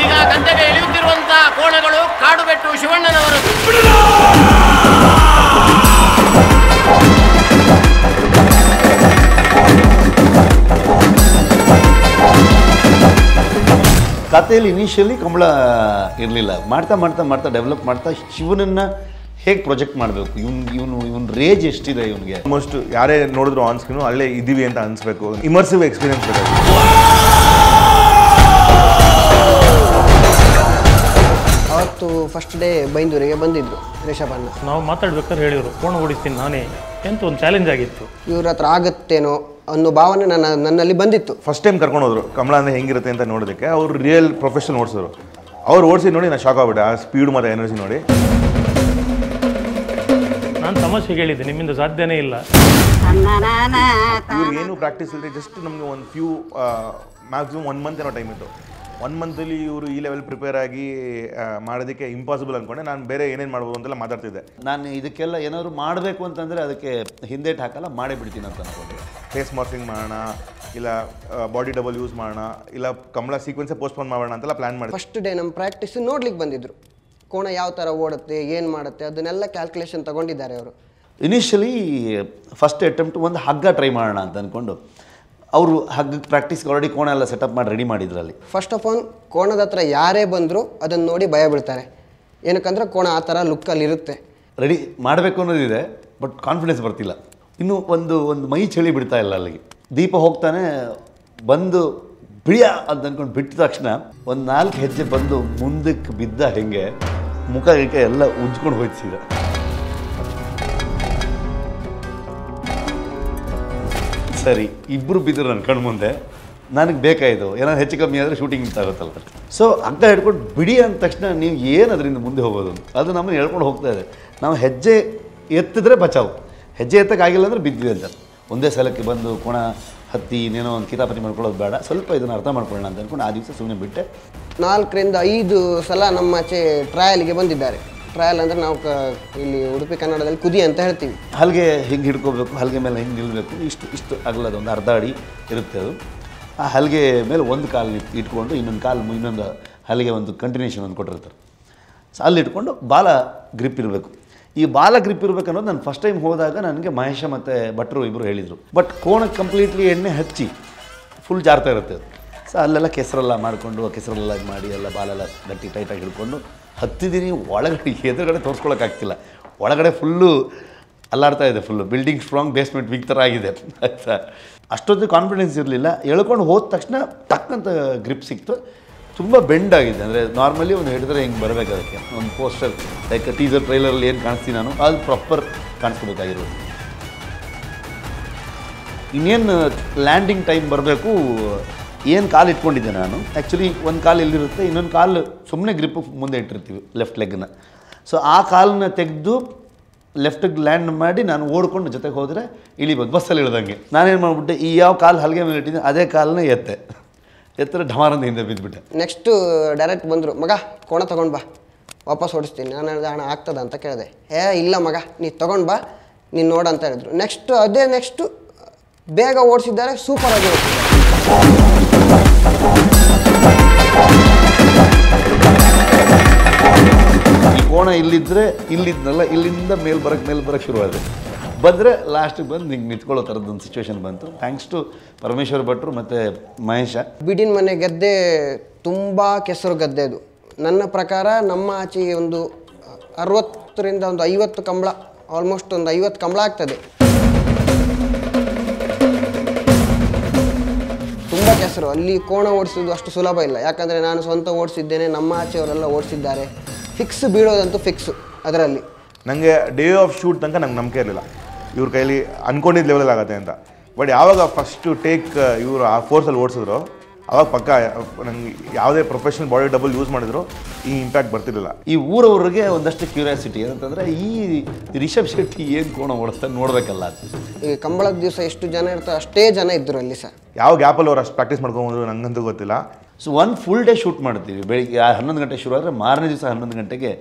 ಈಗ ಗಂಟೆಗೆ ಇಳಿಯುತ್ತಿರುವಂತಹ ಕೋಣಗಳು ಕಾಡುಬೆಟ್ಟು ಶಿವಣ್ಣನವರು. ಕಥೆಯಲ್ಲಿ ಇನಿಷಿಯಲಿ ಕಂಬಳ ಇರಲಿಲ್ಲ. ಮಾಡ್ತಾ ಮಾಡ್ತಾ ಮಾಡ್ತಾ ಡೆವಲಪ್ ಮಾಡ್ತಾ ಶಿವನನ್ನು ಹೇಗೆ ಪ್ರೊಜೆಕ್ಟ್ ಮಾಡಬೇಕು? ಇವ್ನು ಇವನು ಇವನ್ ರೇಜ್ ಎಷ್ಟಿದೆ ಇವನಿಗೆ? ಆಲ್ಮೋಸ್ಟ್ ಯಾರೇ ನೋಡಿದ್ರು ಆನ್ ಸ್ಕ್ರೀನು ಅಲ್ಲೇ ಇದ್ದೀವಿ ಅಂತ ಅನಿಸ್ಬೇಕು. ಇಮರ್ಸಿವ್ ಎಕ್ಸ್ಪೀರಿಯನ್ಸ್ ಅವತ್ತು ಫಸ್ಟ್ ಡೇ ಬೈಂದೂರಿಗೆ ಬಂದಿದ್ರು ರಿಷಭಣ್ಣ ನಾವು ಮಾತಾಡ್ಬೇಕಾದ್ರೆ ಹೇಳಿದ್ರು ಫೋನ್ ಓಡಿಸ್ತೀನಿ ನಾನೇ. ಎಂತ ಒಂದು ಚಾಲೆಂಜ್ ಆಗಿತ್ತು. ಇವ್ರ ಹತ್ರ ಆಗುತ್ತೇನೋ ಅನ್ನೋ ಭಾವನೆ ನನ್ನ ನನ್ನಲ್ಲಿ ಬಂದಿತ್ತು. ಫಸ್ಟ್ ಟೈಮ್ ಕರ್ಕೊಂಡು ಹೋದ್ರು. ಕಮಲ ಅಂದ್ರೆ ಹೆಂಗಿರುತ್ತೆ ಅಂತ ನೋಡೋದಕ್ಕೆ ಅವರು ರಿಯಲ್ ಪ್ರೊಫೆಷನ್ ಓಡಿಸಿದ್ರು ಅವ್ರು ಓಡಿಸಿ ನೋಡಿ ನಾನು ಶಾಕ್ ಆಗ್ಬಿಟ್ಟೆ. ಆ ಸ್ಪೀಡ್ ಮತ್ತು ಎನರ್ಜಿ ನೋಡಿ. ನಾನು ಹೇಳಿದೆ ನಿಮ್ಮಿಂದ ಸಾಧ್ಯನೇ ಇಲ್ಲ. ಇವ್ರಿಗೆ ಏನು ಪ್ರಾಕ್ಟೀಸ್ ಇಲ್ಲದೆ ಜಸ್ಟ್ ನಮಗೆ ಒಂದು ಫ್ಯೂ ಮ್ಯಾಕ್ಸಿಮಮ್ ಒನ್ ಮಂತ್ ಏನೋ ಟೈಮ್ ಇತ್ತು. ಒನ್ ಮಂತಲ್ಲಿ ಇವರು ಈ ಲೆವೆಲ್ ಪ್ರಿಪೇರ್ ಆಗಿ ಮಾಡೋದಕ್ಕೆ ಇಂಪಾಸಿಬಲ್ ಅಂದ್ಕೊಂಡೆ ನಾನು ಬೇರೆ ಏನೇನು ಮಾಡ್ಬೋದು ಅಂತೆಲ್ಲ ಮಾತಾಡ್ತಿದ್ದೆ. ನಾನು ಇದಕ್ಕೆಲ್ಲ ಏನಾದ್ರು ಮಾಡಬೇಕು ಅಂತಂದರೆ ಅದಕ್ಕೆ ಹಿಂದೇಟ್ ಹಾಕಲ್ಲ ಮಾಡೇ ಬಿಡ್ತೀನಿ ಅಂತ ಅನ್ಕೊಂಡೆ. ಫೇಸ್ ಮಾರ್ಫಿಂಗ್ ಮಾಡೋಣ ಇಲ್ಲ ಬಾಡಿ ಡಬಲ್ ಯೂಸ್ ಮಾಡೋಣ ಇಲ್ಲ ಕಮಲ ಸೀಕ್ವೆನ್ಸೇ ಪೋಸ್ಟ್ಪೋನ್ ಮಾಡೋಣ ಅಂತೆಲ್ಲ ಪ್ಲ್ಯಾನ್ ಮಾಡಿ ಫಸ್ಟ್ ಡೇ ನಮ್ಮ ಪ್ರಾಕ್ಟೀಸ್ ನೋಡ್ಲಿಕ್ಕೆ ಬಂದಿದ್ರು. ಕೋಣ ಯಾವ ಥರ ಓಡುತ್ತೆ ಏನು ಮಾಡುತ್ತೆ ಅದನ್ನೆಲ್ಲ ಕ್ಯಾಲ್ಕುಲೇಷನ್ ತಗೊಂಡಿದ್ದಾರೆ ಅವರು. ಇನಿಷಿಯಲಿ ಫಸ್ಟ್ ಅಟೆಂಪ್ಟ್ ಒಂದು ಹಗ್ಗ ಟ್ರೈ ಮಾಡೋಣ ಅಂತ ಅಂದ್ಕೊಂಡು ಅವರು ಹಗ್ಗ ಪ್ರಾಕ್ಟೀಸ್ಗೆ ಆಲ್ರೆಡಿ ಕೋಣ ಎಲ್ಲ ಸೆಟಪ್ ಮಾಡಿ ರೆಡಿ ಮಾಡಿದ್ರಲ್ಲಿ. ಫಸ್ಟ್ ಆಫ್ ಆಲ್ ಕೋಣದ ಹತ್ರ ಯಾರೇ ಬಂದರೂ ಅದನ್ನು ನೋಡಿ ಭಯ ಬೀಳ್ತಾರೆ. ಏನಕ್ಕಂದ್ರೆ ಕೋಣ ಆ ಥರ ಲುಕ್ಕಲ್ಲಿ ಇರುತ್ತೆ. ರೆಡಿ ಮಾಡಬೇಕು ಅನ್ನೋದಿದೆ ಬಟ್ ಕಾನ್ಫಿಡೆನ್ಸ್ ಬರ್ತಿಲ್ಲ. ಇನ್ನು ಒಂದು ಒಂದು ಮೈ ಚಳಿ ಬಿಡ್ತಾ ಇಲ್ಲ ಅಲ್ಲಿಗೆ. ದೀಪ ಹೋಗ್ತಾನೆ ಬಂದು ಬಿಳಿಯ ಅಂತ ಅಂದ್ಕೊಂಡು ಬಿಟ್ಟ ತಕ್ಷಣ ಒಂದು ನಾಲ್ಕು ಹೆಜ್ಜೆ ಬಂದು ಮುಂದಕ್ಕೆ ಬಿದ್ದ ಹೆಂಗೆ ಮುಖ ಗಿಖ ಎಲ್ಲ ಉಜ್ಕೊಂಡು ಹೋಯ್ತು ಸರಿ ಇಬ್ಬರು ಬಿದ್ದರು ನನ್ನ ಕಣ್ಣು ಮುಂದೆ. ನನಗೆ ಬೇಕಾಯಿತು ಏನಾದ್ರು ಹೆಚ್ಚು ಕಮ್ಮಿ ಆದರೆ ಶೂಟಿಂಗ್ ಆಗುತ್ತಲ್ಲ. ಸೊ ಅಗ್ಗ ಹಿಡ್ಕೊಂಡು ಬಿಡಿ ಅಂದ ತಕ್ಷಣ ನೀವು ಏನು ಅದರಿಂದ ಮುಂದೆ ಹೋಗೋದು ಅದು ನಮ್ಮನ್ನು ಹೇಳ್ಕೊಂಡು ಹೋಗ್ತಾ ಇದೆ. ನಾವು ಹೆಜ್ಜೆ ಎತ್ತಿದ್ರೆ ಬಚಾವು. ಹೆಜ್ಜೆ ಎತ್ತಕ್ಕಾಗಿಲ್ಲ ಅಂದರೆ ಬಿದ್ದಿದೆ ಅಂತ. ಒಂದೇ ಸಲಕ್ಕೆ ಬಂದು, ಕೋಣ ಹತ್ತಿ ಇನ್ನೇನೋ ಒಂದು ಕಿತಾಪತಿ ಮಾಡ್ಕೊಳ್ಳೋದು ಬೇಡ. ಸ್ವಲ್ಪ ಇದನ್ನು ಅರ್ಥ ಮಾಡ್ಕೊಳ್ಳೋಣ ಅಂತ ಅಂದ್ಕೊಂಡು ಆ ದಿವಸ ಸುಮ್ಮನೆ ಬಿಟ್ಟೆ. ನಾಲ್ಕರಿಂದ ಐದು ಸಲ ನಮ್ಮ ಆಚೆ ಟ್ರಯಲ್ಗೆ ಬಂದಿದ್ದಾರೆ. ಟ್ರಯಲ್ ಅಂದರೆ ನಾವು ಕ ಇಲ್ಲಿ ಉಡುಪಿ ಕನ್ನಡದಲ್ಲಿ ಕುದಿ ಅಂತ ಹೇಳ್ತೀವಿ. ಹಲ್ಗೆ ಹಿಂಗೆ ಹಿಡ್ಕೋಬೇಕು ಹಲ್ಗೆ ಮೇಲೆ ಹಿಂಗೆ ನಿಲ್ಲಬೇಕು ಇಷ್ಟು ಇಷ್ಟು ಅಗಲದ ಒಂದು ಅರ್ಧ ಅಡಿ ಇರುತ್ತೆ ಅದು. ಆ ಹಲ್ಗೆ ಮೇಲೆ ಒಂದು ಕಾಲು ಇಟ್ಕೊಂಡು ಇನ್ನೊಂದು ಕಾಲು ಇನ್ನೊಂದು ಹಲಿಗೆ ಒಂದು ಕಂಟಿನ್ಯೂಷನ್ ಒಂದು ಕೊಟ್ಟಿರ್ತಾರೆ. ಸೊ ಅಲ್ಲಿ ಇಟ್ಕೊಂಡು ಬಾಲ ಗ್ರಿಪ್ ಇರಬೇಕು. ಈ ಬಾಲ ಗ್ರಿಪ್ ಇರಬೇಕು ಅನ್ನೋದು ನಾನು ಫಸ್ಟ್ ಟೈಮ್ ಹೋದಾಗ ನನಗೆ ಮಹೇಶ ಮತ್ತು ಭಟ್ರು ಇಬ್ಬರು ಹೇಳಿದರು. ಬಟ್ ಕೋಣಕ್ಕೆ ಕಂಪ್ಲೀಟ್ಲಿ ಎಣ್ಣೆ ಹಚ್ಚಿ ಫುಲ್ ಜಾರ್ತಾ ಇರುತ್ತೆ ಅದು. ಸೊ ಅಲ್ಲೆಲ್ಲ ಕೆಸರೆಲ್ಲ ಮಾಡಿಕೊಂಡು, ಕೆಸರೆಲ್ಲ ಮಾಡಿ, ಎಲ್ಲ ಬಾಲೆಲ್ಲ ಗಟ್ಟಿ ಟೈಟಾಗಿ ಹಿಡ್ಕೊಂಡು ಹತ್ತಿದ್ದೀನಿ ಒಳಗಡೆ ಎದುರುಗಡೆ ತೋರಿಸ್ಕೊಳಕ್ಕಾಗ್ತಿಲ್ಲ ಒಳಗಡೆ ಫುಲ್ಲು ಅಲ್ಲಾಡ್ತಾ ಇದೆ full building strong basement weak ಥರ ಆಗಿದೆ. ಆಯ್ತಾ? ಅಷ್ಟೊಂದು ಕಾನ್ಫಿಡೆನ್ಸ್ ಇರಲಿಲ್ಲ. ಎಳ್ಕೊಂಡು ಹೋದ ತಕ್ಷಣ ತಕ್ಕಂಥ ಗ್ರಿಪ್ ಸಿಕ್ತು. ತುಂಬ ಬೆಂಡ್ ಆಗಿದೆ. ಅಂದರೆ ನಾರ್ಮಲಿ ಒಂದು ಹಿಡಿದ್ರೆ ಹಿಂಗೆ ಬರಬೇಕು ಅದಕ್ಕೆ. ಒಂದು ಪೋಸ್ಟರ್ ಲೈಕ್ ಟೀಸರ್ ಟ್ರೈಲರಲ್ಲಿ ಏನು ಕಾಣಿಸ್ತೀನಿ ನಾನು, ಅದು ಪ್ರಾಪರ್ ಕಾಣಿಸ್ಕೋಬೇಕಾಗಿರೋದು ಇನ್ನೇನು ಲ್ಯಾಂಡಿಂಗ್ ಟೈಮ್ ಬರಬೇಕು, ಏನು ಕಾಲು ಇಟ್ಕೊಂಡಿದ್ದೆ ನಾನು? ಆ್ಯಕ್ಚುಲಿ ಒಂದು ಕಾಲು ಎಲ್ಲಿರುತ್ತೆ, ಇನ್ನೊಂದು ಕಾಲು ಸುಮ್ಮನೆ ಗ್ರಿಪ್ ಮುಂದೆ ಇಟ್ಟಿರ್ತೀವಿ ಲೆಫ್ಟ್ ಲೆಗ್ನ ಸೊ ಆ ಕಾಲನ್ನ ತೆಗೆದು ಲೆಫ್ಟಿಗೆ ಲ್ಯಾಂಡ್ ಮಾಡಿ ನಾನು ಓಡ್ಕೊಂಡು ಜೊತೆಗೆ ಹೋದರೆ ಇಳಿಬೋದು ಬಸ್ಸಲ್ಲಿ ಇಳ್ದಂಗೆ. ನಾನೇನು ಮಾಡಿಬಿಟ್ಟೆ, ಈ ಯಾವ ಕಾಲು ಹಲ್ಗೆ ಮೇಲೆ ಇಟ್ಟಿದ್ದೆ ಅದೇ ಕಾಲನ್ನ ಎತ್ತೆ. ಎತ್ತರ ಢಮಾರಂದ ಹಿಂದೆ ಬಿದ್ದುಬಿಟ್ಟೆ ನೆಕ್ಸ್ಟು ಡೈರೆಕ್ಟ್ ಬಂದರು ಮಗ ಕೋಣ ತೊಗೊಂಡು ಬಾ ವಾಪಸ್ ಓಡಿಸ್ತೀನಿ ನಾನು ಹೇಳಿದೆ ಹಣ ಆಗ್ತದ ಅಂತ ಕೇಳಿದೆ. ಏ ಇಲ್ಲ ಮಗ ನೀ ತೊಗೊಂಡು ಬಾ ನೀನು ನೋಡು ಅಂತ ಹೇಳಿದ್ರು. ನೆಕ್ಸ್ಟ್ ಅದೇ ನೆಕ್ಸ್ಟು ಬೇಗ ಓಡಿಸಿದ್ದಾರೆ ಆಗಿ ಓಡಿಸಿದ್ದಾರೆ. ಈ ಕೋಣ ಇಲ್ಲಿದ್ದರೆ ಇಲ್ಲಿದ್ನಲ್ಲ ಇಲ್ಲಿಂದ ಮೇಲ್ ಬರಕ್ಕೆ ಮೇಲ್ ಬರಕ್ಕೆ ಶುರುವಾದೆ. ಬಂದರೆ ಲಾಸ್ಟಿಗೆ ಬಂದು ನಿಂಗೆ ನಿಂತ್ಕೊಳ್ಳೋ ಥರದ್ದೊಂದು ಸಿಚುವೇಶನ್ ಬಂತು. ಥ್ಯಾಂಕ್ಸ್ ಟು ಪರಮೇಶ್ವರ್ ಭಟ್ರು ಮತ್ತು ಮಹೇಶ. ಬಿಡಿನ ಮನೆ ಗದ್ದೆ ತುಂಬ ಕೆಸರು ಗದ್ದೆ ಅದು. ನನ್ನ ಪ್ರಕಾರ ನಮ್ಮ ಆಚೆ ಒಂದು ಅರವತ್ತರಿಂದ ಒಂದು ಐವತ್ತು ಕಂಬಳ ಆಲ್ಮೋಸ್ಟ್ ಒಂದು ಐವತ್ತು ಕಂಬಳ ಆಗ್ತದೆ. ತುಂಬ ಕೆಸರು. ಅಲ್ಲಿ ಕೋಣ ಓಡಿಸೋದು ಅಷ್ಟು ಸುಲಭ ಇಲ್ಲ. ಯಾಕಂದರೆ ನಾನು ಸ್ವಂತ ಓಡಿಸಿದ್ದೇನೆ ನಮ್ಮ ಆಚೆಯವರೆಲ್ಲ ಓಡಿಸಿದ್ದಾರೆ. ಫಿಕ್ಸ್ ಬೀಳೋದಂತೂ ಫಿಕ್ಸು ಅದರಲ್ಲಿ. ನನಗೆ ಡೇ ಆಫ್ ಶೂಟ್ ತನಕ ನಂಗೆ ನಂಬಿಕೆ ಇರಲಿಲ್ಲ. ಇವ್ರ ಕೈಲಿ ಅನ್ಕೊಂಡಿದ್ದ ಲೆವೆಲಲ್ಲಿ ಆಗುತ್ತೆ ಅಂತ. ಬಟ್ ಯಾವಾಗ ಫಸ್ಟು ಟೇಕ್ ಇವರು ಆ ಫೋರ್ಸಲ್ಲಿ ಓಡಿಸಿದ್ರು ಅವಾಗ ಪಕ್ಕ ನಂಗೆ ಯಾವುದೇ ಪ್ರೊಫೆಷನಲ್ ಬಾಡಿ ಡಬಲ್ ಯೂಸ್ ಮಾಡಿದ್ರು ಈ ಇಂಪ್ಯಾಕ್ಟ್ ಬರ್ತಿರಲಿಲ್ಲ. ಈ ಊರವ್ರಿಗೆ ಒಂದಷ್ಟು ಕ್ಯೂರಿಯಾಸಿಟಿ ಏನಂತಂದರೆ ಈ ರಿಷಬ್ ಶೆಟ್ಟಿ ಏನು ಕೋಣ ಓಡಿಸ್ತಾರೆ ನೋಡಬೇಕಲ್ಲ ಈ ಕಂಬಳದ ದಿವಸ ಎಷ್ಟು ಜನ ಇರ್ತಾರೆ ಅಷ್ಟೇ ಜನ ಇದ್ದರು ಅಲ್ಲಿ ಸರ್. ಯಾವ ಗ್ಯಾಪಲ್ಲಿ ಅವ್ರು ಅಷ್ಟು ಪ್ರಾಕ್ಟೀಸ್ ಮಾಡ್ಕೊಬೋದು ನಂಗಂತೂ ಗೊತ್ತಿಲ್ಲ. ಸೊ ಒಂದು ಫುಲ್ ಡೇ ಶೂಟ್ ಮಾಡ್ತೀವಿ. ಬೆಳಿಗ್ಗೆ ಆ ಹನ್ನೊಂದು ಗಂಟೆ ಶುರು ಆದರೆ ಮಾರನೇ ದಿವಸ ಹನ್ನೊಂದು ಗಂಟೆಗೆ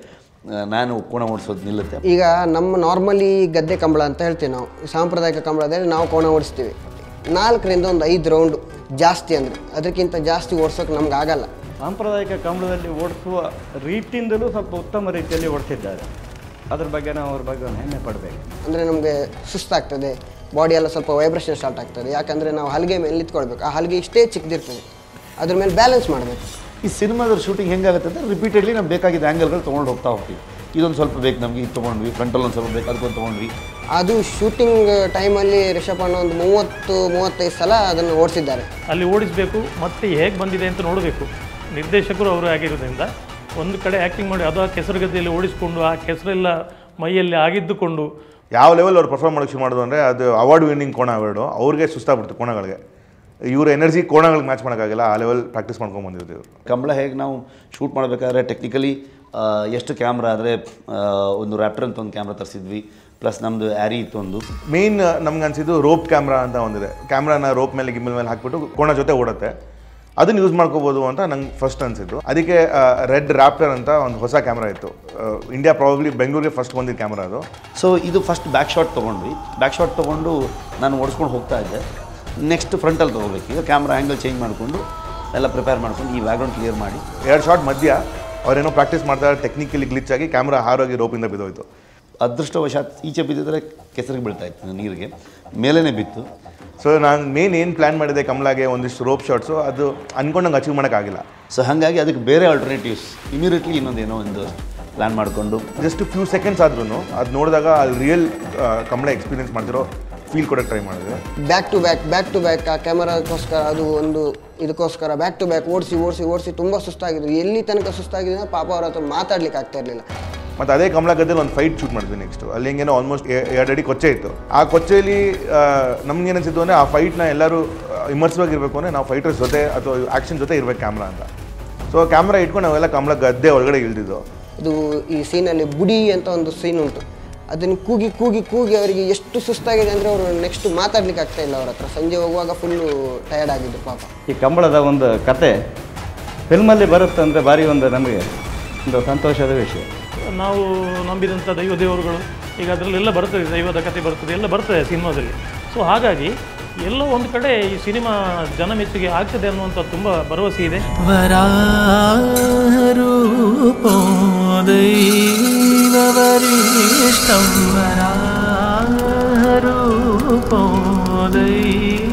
ನಾನು ಕೋಣ ಓಡಿಸೋದು ನಿಲ್ಲುತ್ತೆ. ಈಗ ನಮ್ಮ ನಾರ್ಮಲಿ ಗದ್ದೆ ಕಂಬಳ ಅಂತ ಹೇಳ್ತೀವಿ ನಾವು. ಸಾಂಪ್ರದಾಯಿಕ ಕಂಬಳದಲ್ಲಿ ನಾವು ಕೋಣ ಓಡಿಸ್ತೀವಿ. ನಾಲ್ಕರಿಂದ ಒಂದು ಐದು ರೌಂಡು ಜಾಸ್ತಿ ಅಂದರೆ. ಅದಕ್ಕಿಂತ ಜಾಸ್ತಿ ಓಡಿಸೋಕೆ ನಮ್ಗೆ ಆಗಲ್ಲ. ಸಾಂಪ್ರದಾಯಿಕ ಕಂಬಳದಲ್ಲಿ ಓಡಿಸುವ ರೀತಿಯಿಂದಲೂ ಸ್ವಲ್ಪ ಉತ್ತಮ ರೀತಿಯಲ್ಲಿ ಓಡಿಸಿದ್ದಾರೆ. ಅದ್ರ ಬಗ್ಗೆ ನಾವು ಅವ್ರ ಬಗ್ಗೆ ಒಂದು ಹೆಮ್ಮೆ ಪಡಬೇಕು. ಅಂದರೆ ನಮಗೆ ಸುಸ್ತಾಗ್ತದೆ ಬಾಡಿ ಎಲ್ಲ ಸ್ವಲ್ಪ ವೈಬ್ರೇಷನ್ ಸ್ಟಾರ್ಟ್ ಆಗ್ತದೆ. ಯಾಕಂದರೆ ನಾವು ಹಲಿಗೆ ಮೇಲೆ ನಿಂತ್ಕೊಳ್ಬೇಕು. ಆ ಹಲಗೆ ಇಷ್ಟೇ ಚಿಕ್ಕದಿರ್ತದೆ. ಅದ್ರ ಮೇಲೆ ಬ್ಯಾಲೆನ್ಸ್ ಮಾಡಬೇಕು. ಈ ಸಿನಿಮಾದ ಶೂಟಿಂಗ್ ಹೆಂಗಾಗುತ್ತೆ ಅಂದರೆ ರಿಪೀಟೆಡ್ಲಿ ನಮ್ಗೆ ಬೇಕಾಗಿದ್ದ ಆ್ಯಂಗಲ್ಗಳು ತೊಗೊಂಡು ಹೋಗ್ತಾ ಹೋಗ್ತೀವಿ. ಇದೊಂದು ಸ್ವಲ್ಪ ಬೇಕು ನಮಗೆ ಇದು ತೊಗೊಂಡ್ವಿ. ಫ್ರಂಟಲ್ ಒಂದು ಸ್ವಲ್ಪ ಬೇಕು ಅದಕ್ಕೊಂದು ತೊಗೊಂಡ್ವಿ. ಅದು ಶೂಟಿಂಗ್ ಟೈಮಲ್ಲಿ ರಿಷಬ್ ಅಣ್ಣ ಒಂದು ಮೂವತ್ತು ಮೂವತ್ತೈದು ಸಲ ಅದನ್ನು ಓಡಿಸಿದ್ದಾರೆ. ಅಲ್ಲಿ ಓಡಿಸಬೇಕು ಮತ್ತೆ ಹೇಗೆ ಬಂದಿದೆ ಅಂತ ನೋಡಬೇಕು. ನಿರ್ದೇಶಕರು ಅವರು ಆಗಿರೋದ್ರಿಂದ ಒಂದು ಕಡೆ ಆ್ಯಕ್ಟಿಂಗ್ ಮಾಡಿ ಅದು ಆ ಕೆಸರುಗದ್ದೆಯಲ್ಲಿ ಓಡಿಸ್ಕೊಂಡು ಆ ಕೆಸರೆಲ್ಲ ಮೈಯಲ್ಲಿ ಆಗಿದ್ದುಕೊಂಡು ಯಾವ ಲೆವೆಲ್ ಅವ್ರು ಪರ್ಫಾರ್ಮ್ ಮಾಡೋಕ್ಕೆ ಶುರು ಮಾಡೋದು ಅಂದರೆ ಅದು ಅವಾರ್ಡ್ ವಿನ್ನಿಂಗ್ ಕೋಣ ಅವಾರ್ಡು ಅವ್ರಿಗೆ ಸುಸ್ತಾಗ್ಬಿಡ್ತು ಕೋಣಗಳಿಗೆ. ಇವ್ರ ಎನರ್ಜಿ ಕೋಣಗಳಿಗೆ ಮ್ಯಾಚ್ ಮಾಡೋಕ್ಕಾಗಿಲ್ಲ ಆ ಲೆವೆಲ್ ಪ್ರಾಕ್ಟೀಸ್ ಮಾಡ್ಕೊಂಡು ಬಂದಿರ್ತೀವಿ. ಇವರು ಕಂಬಳ ಹೇಗೆ ನಾವು ಶೂಟ್ ಮಾಡಬೇಕಾದ್ರೆ ಟೆಕ್ನಿಕಲಿ ಎಷ್ಟು ಕ್ಯಾಮ್ರಾ ಆದರೆ ಒಂದು ರ್ಯಾಪ್ಟರ್ ಅಂತ ಒಂದು ಕ್ಯಾಮ್ರಾ ತರಿಸಿದ್ವಿ ಪ್ಲಸ್ ನಮ್ಮದು ಆ್ಯರಿ ಇತ್ತು ಒಂದು. ಮೇನ್ ನಮ್ಗೆ ಅನಿಸಿದ್ದು ರೋಪ್ ಕ್ಯಾಮ್ರಾ ಅಂತ ಒಂದಿದೆ. ಕ್ಯಾಮ್ರಾನ ರೋಪ್ ಮೇಲೆ ಗಿಮ್ಮಲ್ ಮೇಲೆ ಹಾಕ್ಬಿಟ್ಟು ಕೋಣ ಜೊತೆ ಓಡುತ್ತೆ. ಅದನ್ನು ಯೂಸ್ ಮಾಡ್ಕೋಬೋದು ಅಂತ ನಂಗೆ ಫಸ್ಟ್ ಅನಿಸಿದ್ದು. ಅದಕ್ಕೆ ರೆಡ್ ರ್ಯಾಪ್ಟರ್ ಅಂತ ಒಂದು ಹೊಸ ಕ್ಯಾಮ್ರಾ ಇತ್ತು. ಇಂಡಿಯಾ ಪ್ರಾಬಬ್ಲಿ ಬೆಂಗಳೂರಿಗೆ ಫಸ್ಟ್ ಬಂದಿದ್ದ ಕ್ಯಾಮ್ರಾ ಅದು. ಸೊ ಇದು ಫಸ್ಟ್ ಬ್ಯಾಕ್ ಶಾಟ್ ತೊಗೊಂಡ್ವಿ. ಬ್ಯಾಕ್ ಶಾಟ್ ತೊಗೊಂಡು ನಾನು ಓಡಿಸ್ಕೊಂಡು ಹೋಗ್ತಾ ಇದ್ದೆ. ನೆಕ್ಸ್ಟ್ ಫ್ರಂಟಲ್ಲಿ ತೊಗೋಬೇಕು. ಈಗ ಕ್ಯಾಮ್ರಾ ಆ್ಯಂಗಲ್ ಚೇಂಜ್ ಮಾಡಿಕೊಂಡು ಎಲ್ಲ ಪ್ರಿಪೇರ್ ಮಾಡ್ಕೊಂಡು ಈ ಬ್ಯಾಕ್ಗ್ರೌಂಡ್ ಕ್ಲಿಯರ್ ಮಾಡಿ. ಎರಡು ಶಾಟ್ ಮಧ್ಯ ಅವರೇನೋ ಪ್ರಾಕ್ಟೀಸ್ ಮಾಡ್ತಾ ಟೆಕ್ನಿಕಲಿ ಗ್ಲಿಚ್ ಆಗಿ ಕ್ಯಾಮ್ರಾ ಹಾರೋಗಿ ರೋಪಿಂದ ಬಿದ್ದೋಯ್ತು. ಅದೃಷ್ಟವಶಾತ್ ಈಚೆ ಬಿದ್ದಿದ್ರೆ ಕೆಸರಿಗೆ ಬೀಳ್ತಾ ಇತ್ತು ನೀರಿಗೆ. ಮೇಲೇ ಬಿತ್ತು. ಸೊ ನಾನು ಮೇನ್ ಏನು ಪ್ಲ್ಯಾನ್ ಮಾಡಿದೆ ಕಮಲಾಗೆ ಒಂದಿಷ್ಟು ರೋಪ್ ಶಾಟ್ಸು ಅದು ಅನ್ಕೊಂಡಂಗೆ ಅಚೀವ್ ಮಾಡೋಕ್ಕಾಗಿಲ್ಲ. ಸೊ ಹಾಗಾಗಿ ಅದಕ್ಕೆ ಬೇರೆ ಆಲ್ಟರ್ನೇಟಿವ್ಸ್ ಇಮಿಡಿಯೇಟ್ಲಿ ಇನ್ನೊಂದು ಏನೋ ಒಂದು ಪ್ಲ್ಯಾನ್ ಮಾಡಿಕೊಂಡು. ಜಸ್ಟ್ ಫ್ಯೂ ಸೆಕೆಂಡ್ಸ್ ಆದ್ರೂ ಅದು ನೋಡಿದಾಗ ಅಲ್ಲಿ ರಿಯಲ್ ಕಮಲ ಎಕ್ಸ್ಪೀರಿಯೆನ್ಸ್ ಮಾಡ್ತಿರೋ ಫೀಲ್ ಕೊಡೋಕ್ಕೆ ಟ್ರೈ ಮಾಡಿದೆ. Back to back back to back ಆ ಕ್ಯಾಮರಾಕ್ಕೋಸ್ಕರ ಅದು ಒಂದು ಇದಕ್ಕೋಸ್ಕರ ಬ್ಯಾಕ್ ಟು ಬ್ಯಾಕ್ ಓಡಿಸಿ ಓಡಿಸಿ ಓಡಿಸಿ ತುಂಬ ಸುಸ್ತಾಗಿದ್ರು ಎಲ್ಲಿ ತನಕ ಸುಸ್ತಾಗಿದೆ ಅಂದ್ರೆ ಪಾಪ ಅವ್ರ ಹತ್ರ ಮಾತಾಡ್ಲಿಕ್ಕೆ ಆಗ್ತಾ ಇರಲಿಲ್ಲ. ಮತ್ತು ಅದೇ ಕಮಲ ಗದ್ದಲ್ಲಿ ಒಂದು ಫೈಟ್ ಶೂಟ್ ಮಾಡಿದ್ವಿ ನೆಕ್ಸ್ಟ್ ಅಲ್ಲಿ ಹೆಂಗೇನೋ ಆಲ್ಮೋಸ್ಟ್ ಎರಡು ಅಡಿ ಕೊಚ್ಚೆ ಇತ್ತು. ಆ ಕೊಚ್ಚೆಯಲ್ಲಿ ನಮ್ಗೆ ಅಂದರೆ ಆ ಫೈಟ್ನ ಎಲ್ಲರೂ ಇಮರ್ಸಿವ್ ಆಗಿರಬೇಕು ಅಂದರೆ ನಾವು ಫೈಟರ್ಸ್ ಜೊತೆ ಅಥವಾ ಆ್ಯಕ್ಷನ್ ಜೊತೆ ಇರಬೇಕು ಕ್ಯಾಮ್ರಾ ಅಂತ. ಸೊ ಕ್ಯಾಮ್ರಾ ಇಟ್ಕೊಂಡು ನಾವೆಲ್ಲ ಕಮಲ ಗದ್ದೆ ಒಳಗಡೆ ಇಳಿದಿದ್ದು. ಇದು ಈ ಸೀನಲ್ಲಿ ಬುಡಿ ಅಂತ ಒಂದು ಸೀನ್ ಉಂಟು. ಅದನ್ನು ಕೂಗಿ ಕೂಗಿ ಕೂಗಿ ಅವರಿಗೆ ಎಷ್ಟು ಸುಸ್ತಾಗಿದೆ ಅಂದರೆ ಅವರು ನೆಕ್ಸ್ಟ್ ಮಾತಾಡ್ಲಿಕ್ಕೆ ಆಗ್ತಾ ಇಲ್ಲ ಅವ್ರ ಹತ್ರ. ಸಂಜೆ ಹೋಗುವಾಗ ಫುಲ್ಲು ಟಯರ್ಡ್ ಆಗಿದ್ದು ಪಾಪ. ಈ ಕಂಬಳದ ಒಂದು ಕತೆ ಫಿಲ್ಮಲ್ಲಿ ಬರುತ್ತೆ ಅಂದರೆ ಭಾರಿ ಒಂದು ನಮಗೆ ಒಂದು ಸಂತೋಷದ ವಿಷಯ. ನಾವು ನಂಬಿದಂಥ ದೈವ ದೇವರುಗಳು ಈಗ ಅದರಲ್ಲೆಲ್ಲ ಬರ್ತದೆ ದೈವದ ಕಥೆ ಬರ್ತದೆ ಎಲ್ಲ ಬರ್ತದೆ ಸಿನಿಮಾದಲ್ಲಿ. ಸೊ ಹಾಗಾಗಿ ಎಲ್ಲೋ ಒಂದು ಕಡೆ ಈ ಸಿನಿಮಾ ಜನಮೆಚ್ಚುಗೆ ಆಗ್ತದೆ ಅನ್ನುವಂಥ ತುಂಬ ಭರವಸೆ ಇದೆ. इष्टं वरारूपो दैववरिष्ठम्